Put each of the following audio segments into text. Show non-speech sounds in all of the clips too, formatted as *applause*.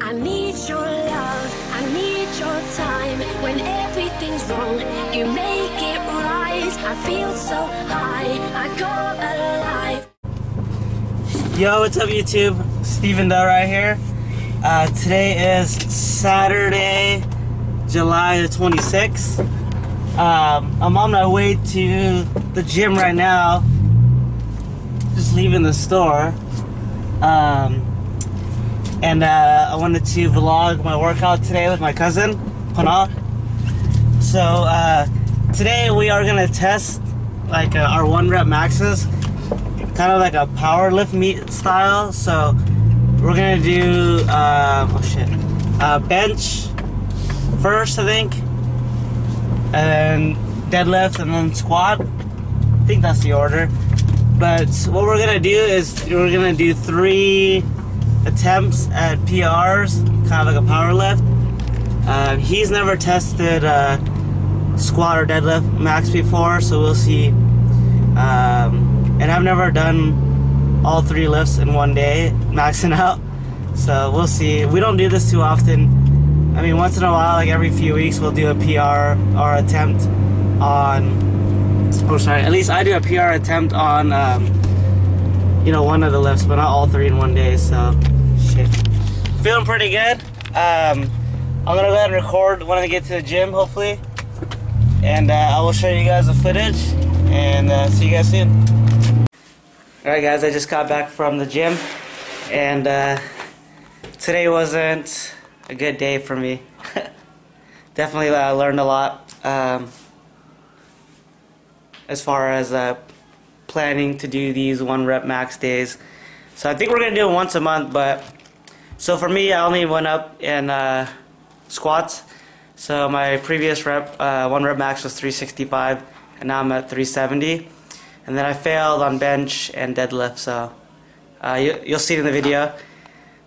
I need your love, I need your time. When everything's wrong, you make it right. I feel so high, I go alive. Yo, what's up YouTube? Stephen Do right here. Uh, today is Saturday, July the 26th. Um, I'm on my way to the gym right now. Just leaving the store. Um, and uh, I wanted to vlog my workout today with my cousin, Panna. So uh, today we are gonna test like uh, our one rep maxes, kind of like a power lift meet style. So we're gonna do uh, oh shit, uh, bench first, I think, and deadlift, and then squat. I think that's the order. But what we're gonna do is we're gonna do three attempts at PRs, kind of like a power lift. Uh, he's never tested uh, squat or deadlift max before, so we'll see. Um, and I've never done all three lifts in one day, *laughs* maxing out. So we'll see. We don't do this too often. I mean, once in a while, like every few weeks, we'll do a PR or attempt on. Oh, sorry. At least I do a PR attempt on, um, you know, one of the lifts, but not all three in one day. So, shit. Feeling pretty good. Um, I'm gonna go ahead and record when I get to the gym, hopefully, and uh, I will show you guys the footage. And uh, see you guys soon. All right, guys. I just got back from the gym, and uh, today wasn't a good day for me. *laughs* Definitely uh, learned a lot. Um, as far as uh, planning to do these one rep max days. So I think we're gonna do it once a month, but so for me, I only went up in uh, squats. So my previous rep, uh, one rep max was 365, and now I'm at 370. And then I failed on bench and deadlift, so uh, you, you'll see it in the video.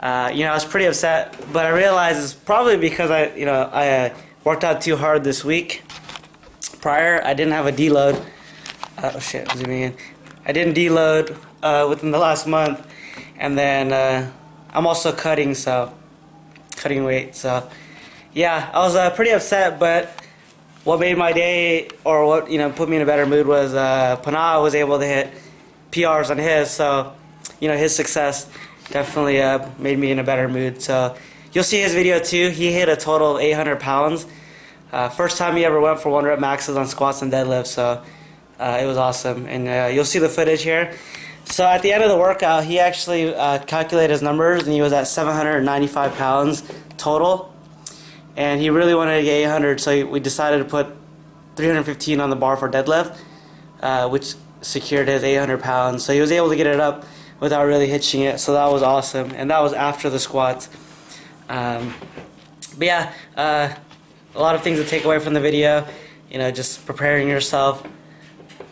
Uh, you know, I was pretty upset, but I realized it's probably because I, you know, I uh, worked out too hard this week. Prior, I didn't have a deload. Oh shit, zooming in. I didn't deload uh, within the last month, and then uh, I'm also cutting, so cutting weight. So yeah, I was uh, pretty upset, but what made my day, or what you know, put me in a better mood was uh, Panna was able to hit PRs on his, so you know, his success definitely uh, made me in a better mood. So you'll see his video too. He hit a total of 800 pounds. Uh, first time he ever went for one rep maxes on squats and deadlifts, so uh, it was awesome. And uh, you'll see the footage here. So at the end of the workout, he actually uh, calculated his numbers, and he was at 795 pounds total. And he really wanted to get 800, so we decided to put 315 on the bar for deadlift, uh, which secured his 800 pounds. So he was able to get it up without really hitching it. So that was awesome, and that was after the squats. Um, but yeah, uh, a lot of things to take away from the video. You know, just preparing yourself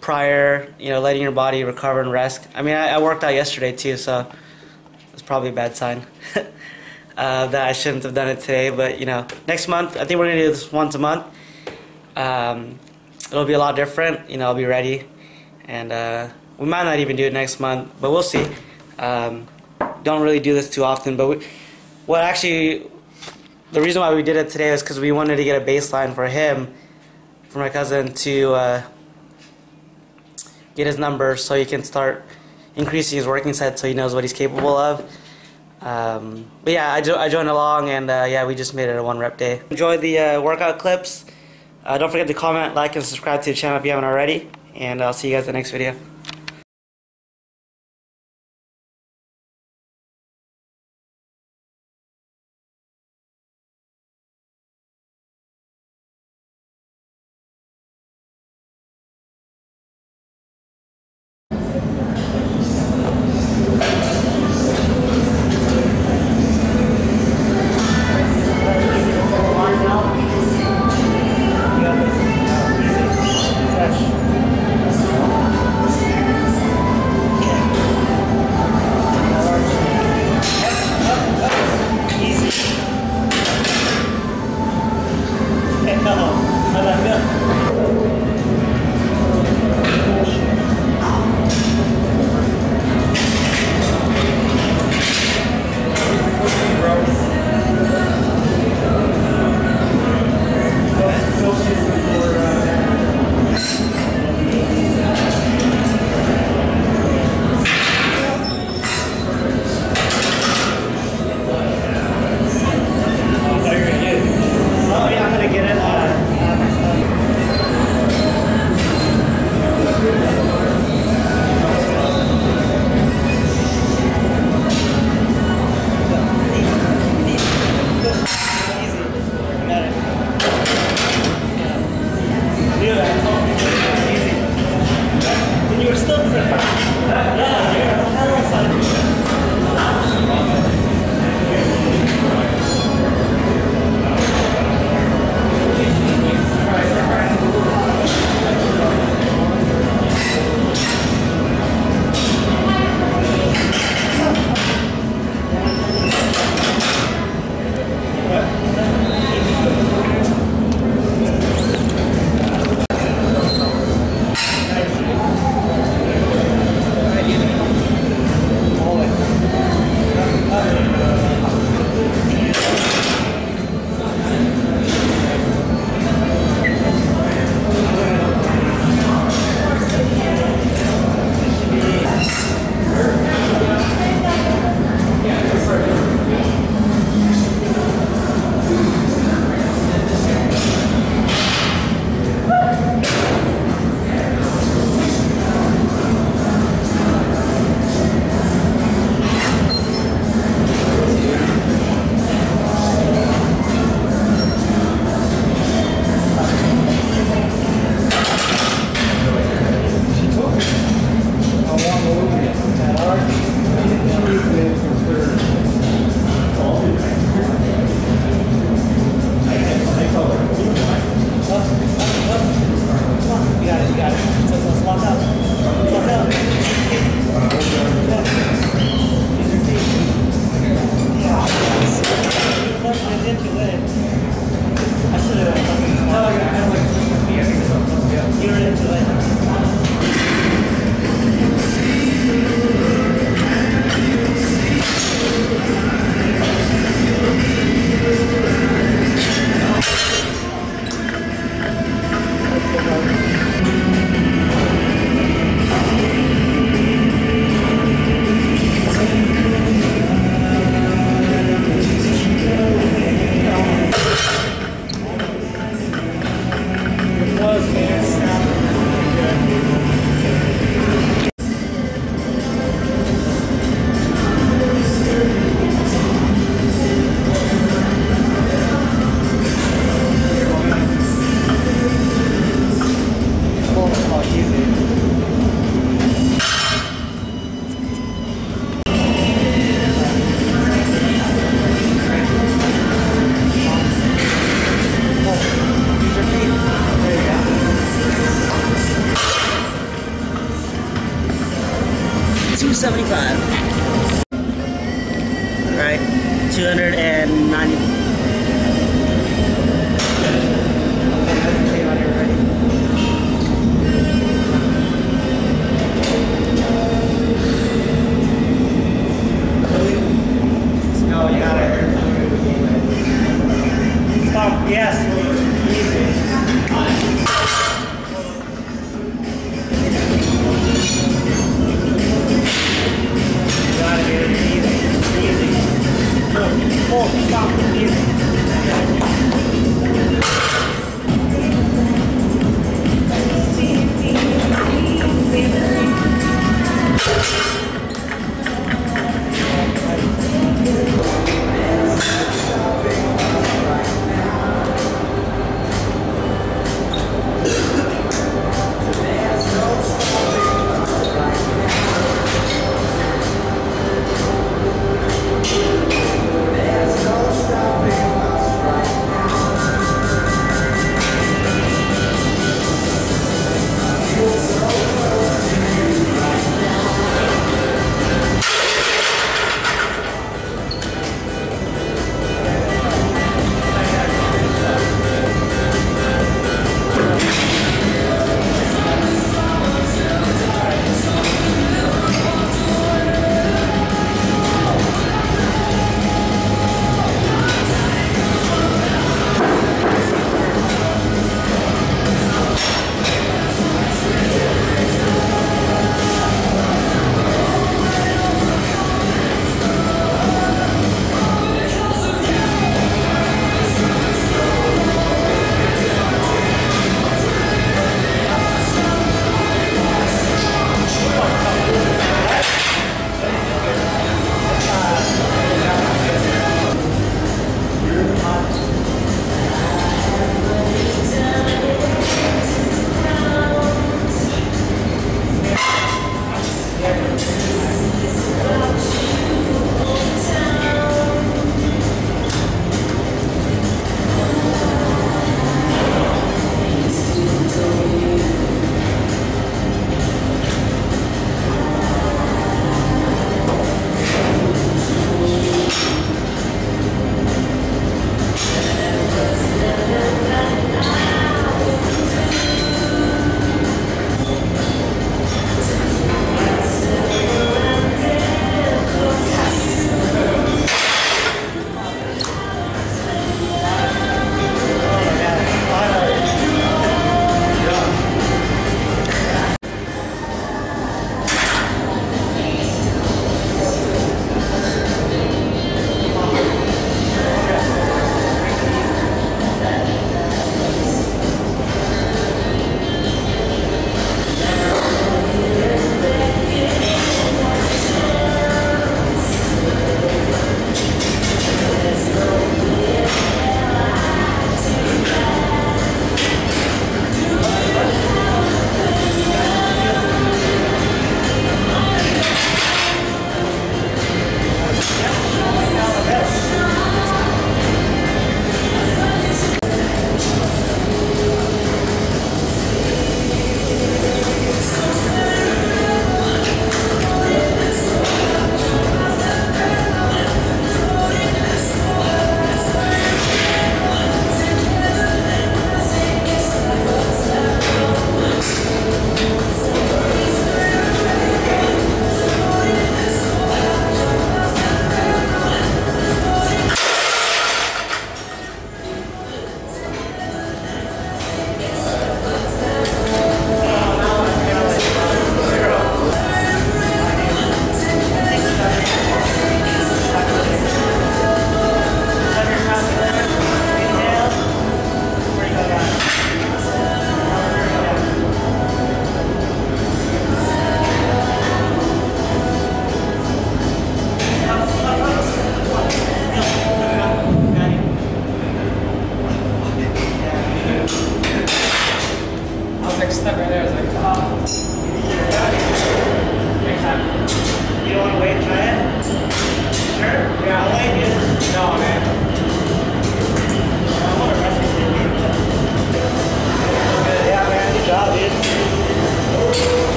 prior, you know, letting your body recover and rest. I mean, I, I worked out yesterday too, so it's probably a bad sign *laughs* uh, that I shouldn't have done it today. But you know, next month, I think we're gonna do this once a month. Um, it'll be a lot different. You know, I'll be ready, and uh, we might not even do it next month, but we'll see. Um, don't really do this too often, but we, what actually, the reason why we did it today was because we wanted to get a baseline for him, for my cousin to. Uh, get his number so he can start increasing his working set so he knows what he's capable of. Um, but yeah, I, jo I joined along and uh, yeah, we just made it a one rep day. Enjoy the uh, workout clips. Uh, don't forget to comment, like, and subscribe to the channel if you haven't already. And I'll see you guys in the next video. Obrigado.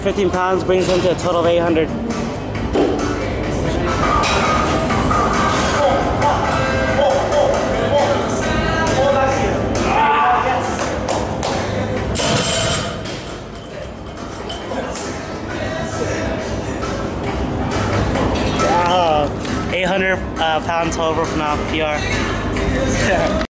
315 pounds brings him to a total of 800. Wow, 800 uh, pound total from now PR. *laughs*